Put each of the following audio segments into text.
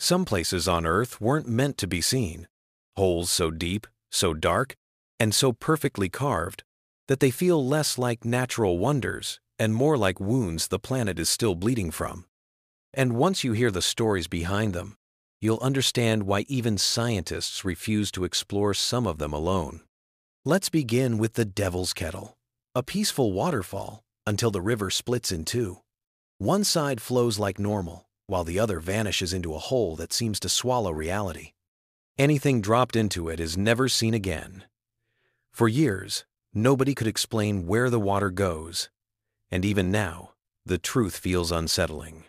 Some places on Earth weren't meant to be seen. Holes so deep, so dark, and so perfectly carved that they feel less like natural wonders and more like wounds the planet is still bleeding from. And once you hear the stories behind them, you'll understand why even scientists refuse to explore some of them alone. Let's begin with the Devil's Kettle, a peaceful waterfall until the river splits in two. One side flows like normal, while the other vanishes into a hole that seems to swallow reality. Anything dropped into it is never seen again. For years, nobody could explain where the water goes, and even now, the truth feels unsettling.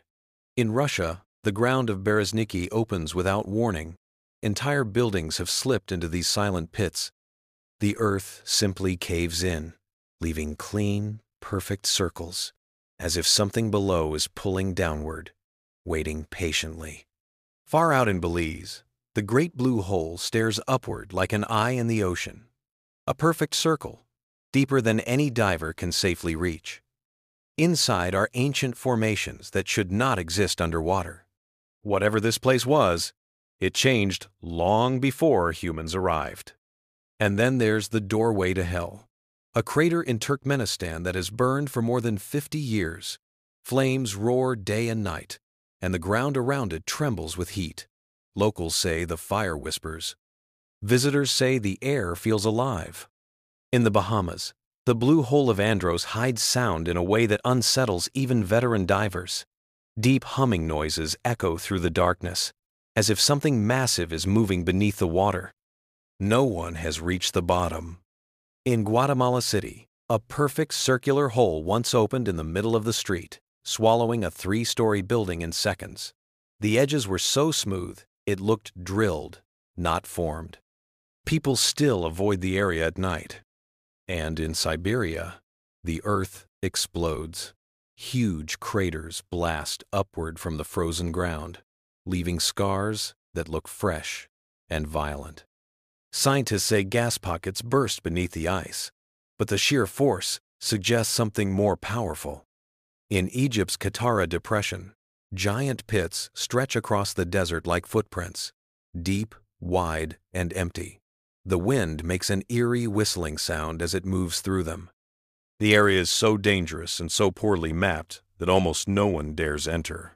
In Russia, the ground of Berezniki opens without warning. Entire buildings have slipped into these silent pits. The earth simply caves in, leaving clean, perfect circles, as if something below is pulling downward, waiting patiently. Far out in Belize, the great blue hole stares upward like an eye in the ocean. A perfect circle, deeper than any diver can safely reach. Inside are ancient formations that should not exist underwater. Whatever this place was, it changed long before humans arrived. And then there's the doorway to hell, a crater in Turkmenistan that has burned for more than 50 years. Flames roar day and night, and the ground around it trembles with heat. Locals say the fire whispers. Visitors say the air feels alive. In the Bahamas, the blue hole of Andros hides sound in a way that unsettles even veteran divers. Deep humming noises echo through the darkness, as if something massive is moving beneath the water. No one has reached the bottom. In Guatemala City, a perfect circular hole once opened in the middle of the street, swallowing a three-story building in seconds. The edges were so smooth, it looked drilled, not formed. People still avoid the area at night. And in Siberia, the earth explodes. Huge craters blast upward from the frozen ground, leaving scars that look fresh and violent. Scientists say gas pockets burst beneath the ice, but the sheer force suggests something more powerful. In Egypt's Qattara Depression, giant pits stretch across the desert like footprints, deep, wide, and empty. The wind makes an eerie whistling sound as it moves through them. The area is so dangerous and so poorly mapped that almost no one dares enter.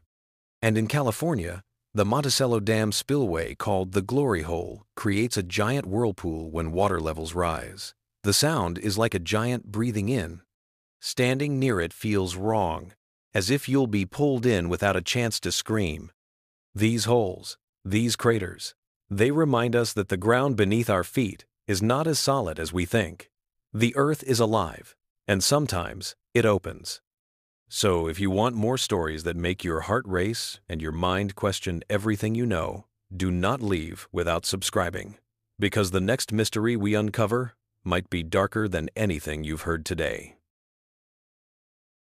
And in California, the Monticello Dam spillway called the Glory Hole creates a giant whirlpool when water levels rise. The sound is like a giant breathing in. Standing near it feels wrong, as if you'll be pulled in without a chance to scream. These holes, these craters, they remind us that the ground beneath our feet is not as solid as we think. The earth is alive, and sometimes it opens. So if you want more stories that make your heart race and your mind question everything you know, do not leave without subscribing, because the next mystery we uncover might be darker than anything you've heard today.